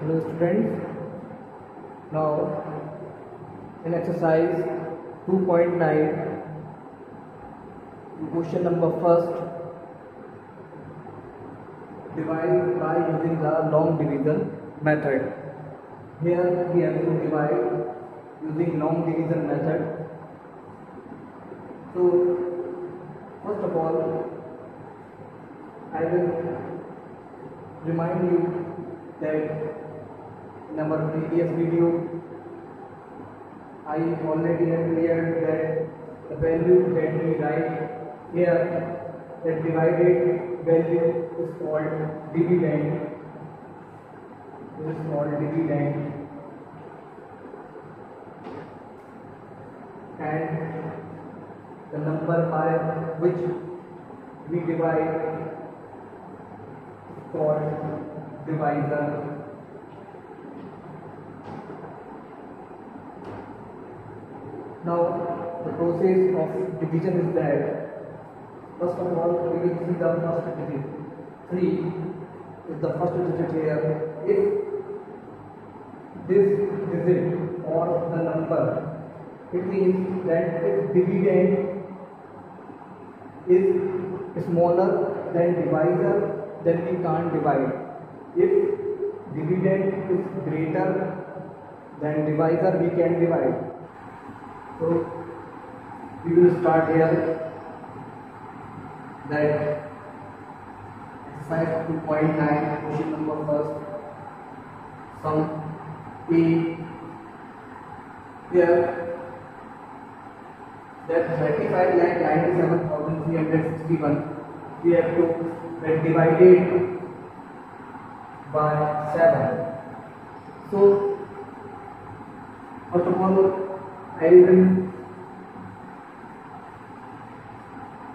Hello students, now in exercise 2.9 question number first divide by using the long division method. Here we have to divide using long division method. So first of all I will remind you that number previous video, I already have cleared that the value that we write here, that divided value, is called dividend. This is called dividend. And the number by which we divide is called divisor. process of division is that first of all we will see the first digit 3 is the first digit here if this digit or the number it means that if dividend is smaller than divisor then we can't divide if dividend is greater than divisor we can divide so we will start here that exercise 2.9 question number first sum a here that 35,97,361 we have to then divide it by 7 so first of all I will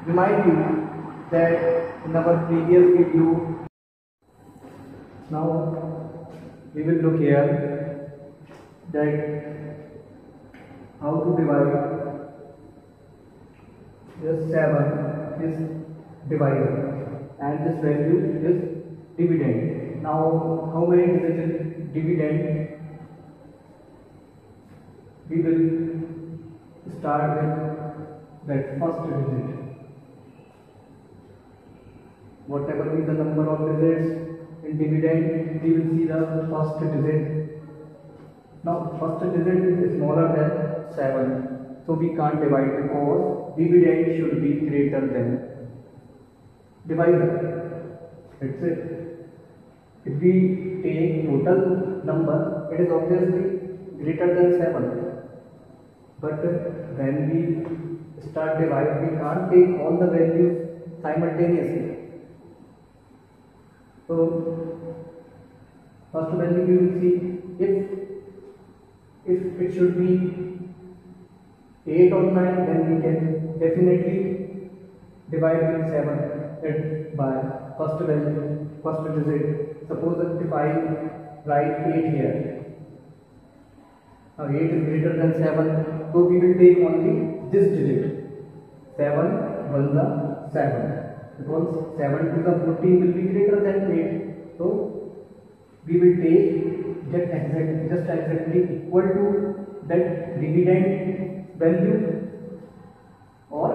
remind you that in our previous video. Now we will look here that how to divide this 7 is divisor and this value is dividend. Now how many division dividend we will start with that first digit whatever be the number of digits in dividend, we will see the first digit. Now, first digit is smaller than 7. So, we can't divide because dividend should be greater than divisor. That's it. If we take total number, it is obviously greater than 7. But when we start dividing, we can't take all the values simultaneously. So first value you will see if if it should be 8 or 9 then we can definitely divide with 7 it by first value first digit suppose that if I write 8 here now 8 is greater than 7 so we will take only this digit 7 1 the 7 because 7 to the 40 will be greater than 8 so we will take that exact just exactly equal to that dividend value or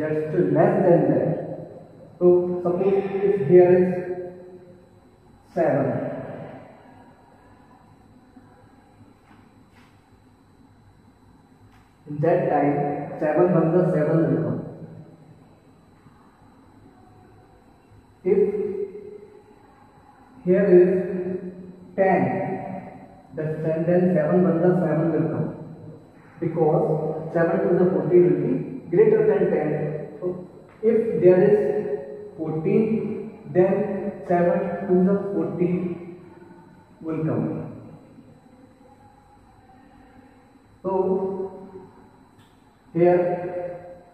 just less than that so suppose if here is 7 in that time 7 1 7 will come if here is 10 10 then 7 1 the 7 will come because 7 to the 14 will be greater than 10 so if there is 14 then 7 to the 14 will come so here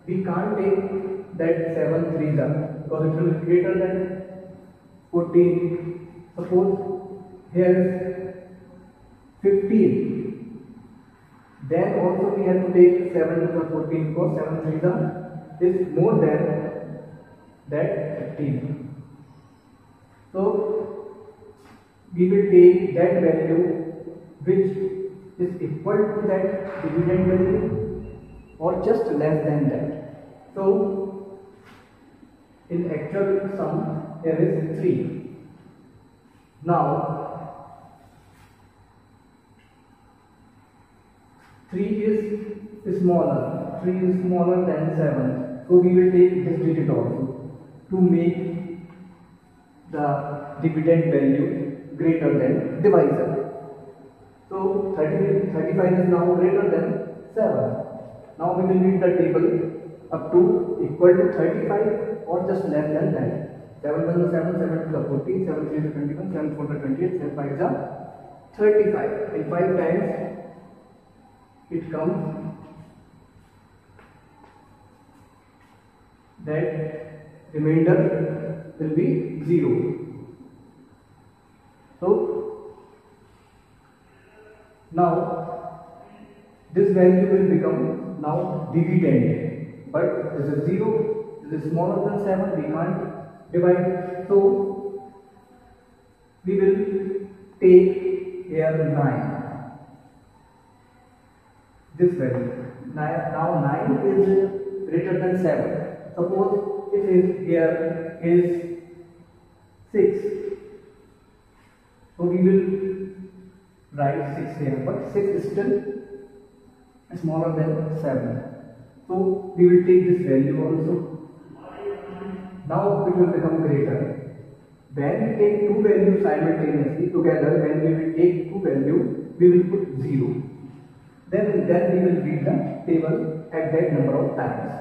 we can't take that 7 3s are because it will be greater than 14 suppose here is 15 then also we have to take 7 to the 14 because 7 is more than that 15 so we will take that value which is equal to that dividend value or just less than that so in actual sum, there is 3. Now, 3 is smaller. 3 is smaller than 7. So, we will take this digit also to make the dividend value greater than divisor. So 30, 35 is now greater than 7. Now we will need the table up to equal to 35 और just less than 10 seven one seven seven two forty seven three two twenty one seven four two twenty eight seven five जा thirty five in five times it come that reminder will be zero so now this value will become now dividend but is a zero is smaller than 7, we can't divide. So, we will take here 9. This value. Now 9 is greater than 7. Suppose it is here is 6. So we will write 6 here, but 6 is still smaller than 7. So we will take this value also now it will become greater. When we take two values simultaneously together, when we will take two values, we will put 0. Then, then we will read the table at that number of times.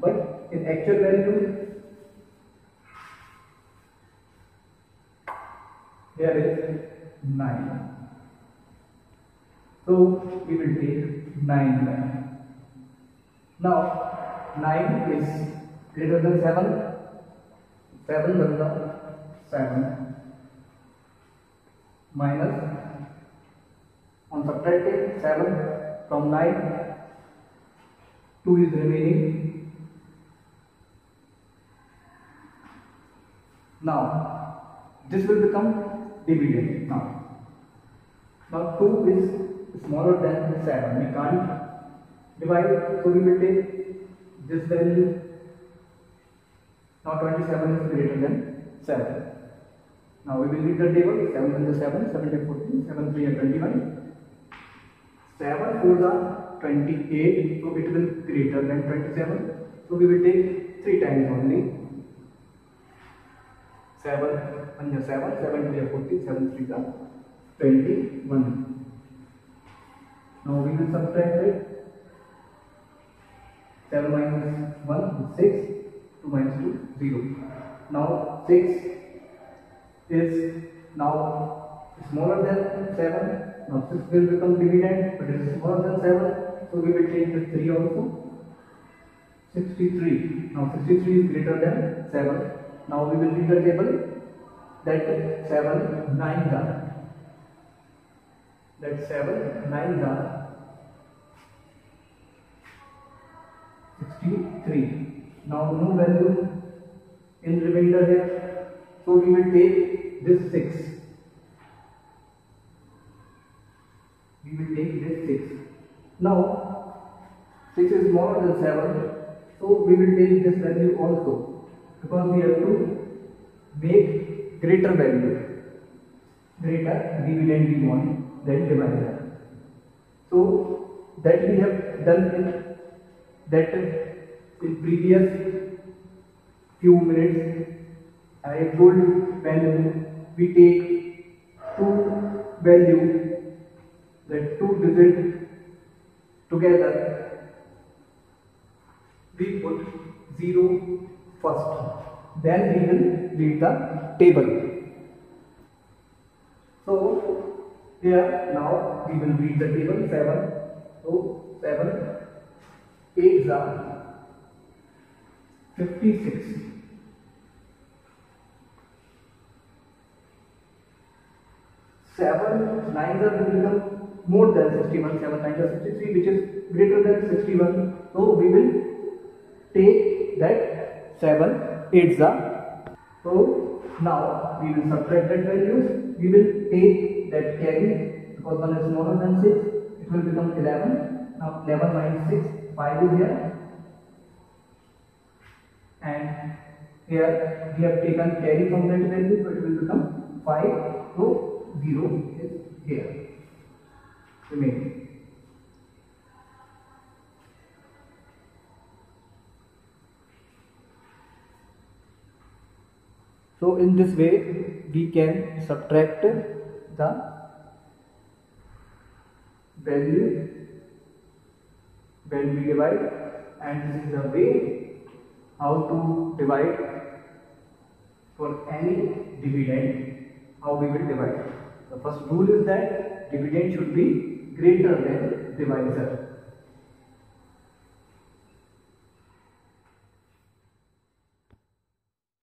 But in actual value, here is 9. So we will take 9 Now 9 is greater than 7 seven बन गया seven minus on subtracting 7 from 9 2 is remaining now this will become dividend now now 2 is smaller than 7 we can't divide so we will take this value Now 27 is greater than 7. Now we will read the table 7 into 7, 7 to 14, 7 3 and 21. 7 4 the 28, so it will greater than 27. So we will take 3 times only. 7 1 7, 7 3 14, 7 3 the 21. Now we will subtract it. 7 minus 1 6. 2 minus 2 0 now 6 is now smaller than 7 now 6 will become dividend but it is smaller than 7 so we will change the 3 also 63 now 63 is greater than 7 now we will read the table that 7 9 are that 7 9 are 63 now no value in remainder here. So we will take this 6. We will take this 6. Now 6 is smaller than 7. So we will take this value also because we have to make greater value. Greater we will than want that So that we have done in that in previous few minutes I told when we take two values, the two digits together we put 0 first then we will read the table so here now we will read the table 7 so 7 8 56. Seven nines are become more than 61. Seven nines are 63, which is greater than 61. So we will take that seven eights are. So now we will subtract that values. We will take that carry because one is smaller than six. It will become 11. Now 11 minus 6, 5 is here and here we have taken carry from that value so it will become 5 so 0 is here remaining So in this way we can subtract the value when we divide and this is the way how to divide for any dividend how we will divide the first rule is that dividend should be greater than divisor